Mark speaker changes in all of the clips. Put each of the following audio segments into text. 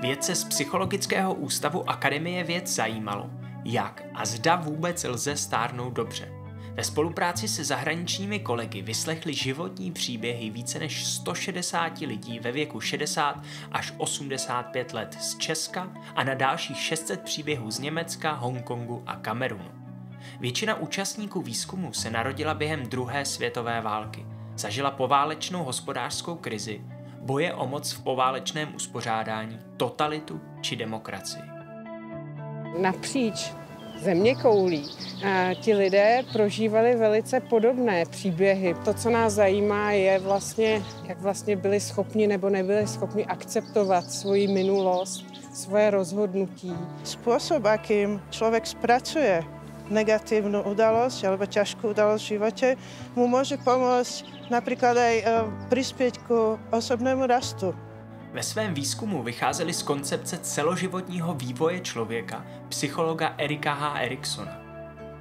Speaker 1: Vědce z Psychologického ústavu Akademie věd zajímalo, jak a zda vůbec lze stárnout dobře. Ve spolupráci se zahraničními kolegy vyslechli životní příběhy více než 160 lidí ve věku 60 až 85 let z Česka a na dalších 600 příběhů z Německa, Hongkongu a Kamerunu. Většina účastníků výzkumu se narodila během druhé světové války, zažila poválečnou hospodářskou krizi, boje o moc v poválečném uspořádání, totalitu či demokracii.
Speaker 2: Napříč země koulí. A ti lidé prožívali velice podobné příběhy. To, co nás zajímá, je vlastně, jak vlastně byli schopni nebo nebyli schopni akceptovat svoji minulost, svoje rozhodnutí.
Speaker 3: Způsob, jakým člověk zpracuje negatívnu udalosť alebo ťažkú udalosť v živote, mu môže pomôcť napríklad aj e, prispieť ku osobnému rastu.
Speaker 1: Ve svém výzkumu vycházeli z koncepce celoživotního vývoje člověka psychologa Erika H. Eriksona.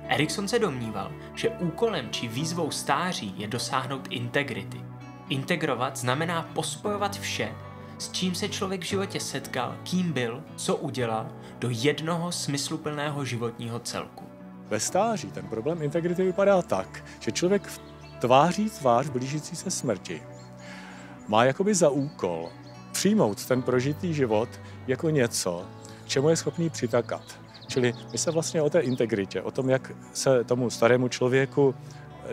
Speaker 1: Erikson se domníval, že úkolem či výzvou stáří je dosáhnout integrity. Integrovat znamená pospojovat vše, s čím se člověk v životě setkal, kým byl, co udělal, do jednoho smysluplného životního celku.
Speaker 4: Ve stáří ten problém integrity vypadá tak, že člověk v tváří tvář blížící se smrti má jakoby za úkol přijmout ten prožitý život jako něco, čemu je schopný přitakat. Čili my se vlastně o té integritě, o tom, jak se tomu starému člověku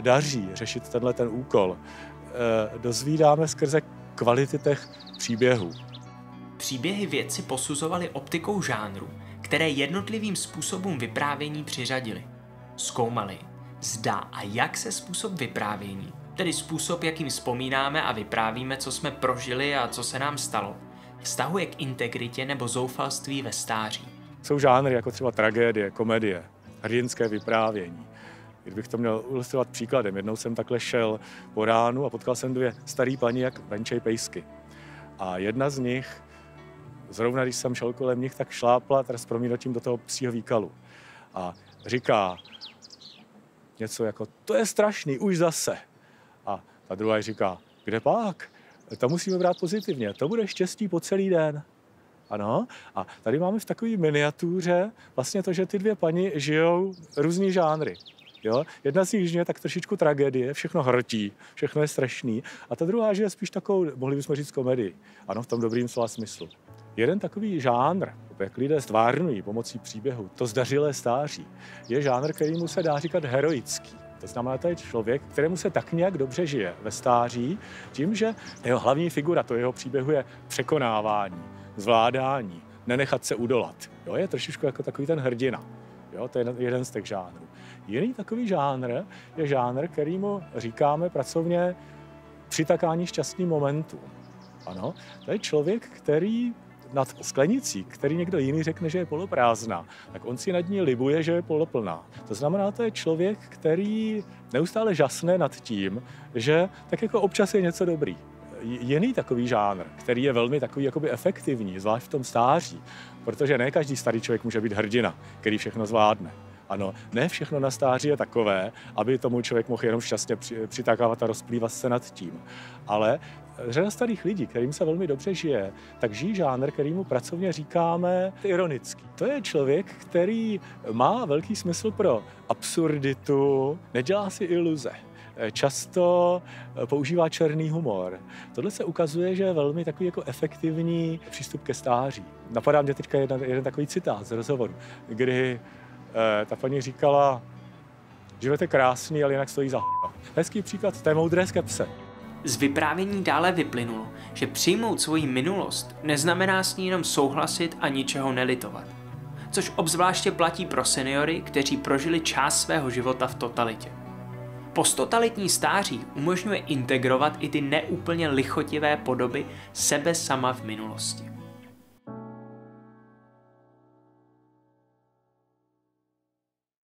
Speaker 4: daří řešit tenhle ten úkol, eh, dozvídáme skrze kvality těch příběhů.
Speaker 1: Příběhy věci posuzovali optikou žánru, které jednotlivým způsobům vyprávění přiřadili. Zkoumali, zda a jak se způsob vyprávění tedy způsob, jakým vzpomínáme a vyprávíme, co jsme prožili a co se nám stalo, vztahuje k integritě nebo zoufalství ve stáří.
Speaker 4: Jsou žánry jako třeba tragédie, komedie, hrdinské vyprávění. Kdybych to měl ilustrovat příkladem, jednou jsem takhle šel po ránu a potkal jsem dvě staré paní, jak venčej pejsky. A jedna z nich, zrovna když jsem šel kolem nich, tak šlápla teda s promínutím do toho psího výkalu. A říká něco jako, to je strašný, už zase. A ta druhá říká, kde pak? To musíme brát pozitivně, to bude štěstí po celý den. Ano, a tady máme v takové miniatuře vlastně to, že ty dvě paní žijou různý žánry. Jo? Jedna z nich žije tak trošičku tragédie, všechno hrotí, všechno je strašný. A ta druhá žije spíš takovou, mohli bychom říct, komedii. Ano, v tom dobrým slova smyslu. Jeden takový žánr, jak lidé stvárnují pomocí příběhu, to zdařilé stáří, je žánr, který mu se dá říkat heroický. To znamená, to je člověk, kterému se tak nějak dobře žije ve stáří, tím, že jeho hlavní figura, to jeho příběhu je překonávání, zvládání, nenechat se udolat. Jo, je trošičku jako takový ten hrdina. Jo, to je jeden z těch žánrů. Jiný takový žánr je žánr, kterýmu říkáme pracovně přitakání šťastným momentům. Ano, to je člověk, který nad sklenicí, který někdo jiný řekne, že je poloprázdná, tak on si nad ní libuje, že je poloplná. To znamená, to je člověk, který neustále žasne nad tím, že tak jako občas je něco dobrý. Jiný takový žánr, který je velmi takový jakoby efektivní, zvlášť v tom stáří, protože ne každý starý člověk může být hrdina, který všechno zvládne. Ano, ne všechno na stáří je takové, aby tomu člověk mohl jenom šťastně přitakávat a rozplývat se nad tím. Ale řada starých lidí, kterým se velmi dobře žije, tak žijí žánr, kterýmu pracovně říkáme ironický. To je člověk, který má velký smysl pro absurditu, nedělá si iluze často používá černý humor. Tohle se ukazuje, že je velmi takový jako efektivní přístup ke stáří. Napadá mě teďka jeden, jeden takový citát z rozhovoru, kdy eh, ta paní říkala, žijete krásný, ale jinak stojí za Hezký příklad té moudré skepse.
Speaker 1: Z vyprávění dále vyplynulo, že přijmout svoji minulost neznamená s ní jenom souhlasit a ničeho nelitovat. Což obzvláště platí pro seniory, kteří prožili část svého života v totalitě. Posttotalitní stáří umožňuje integrovat i ty neúplně lichotivé podoby sebe sama v minulosti.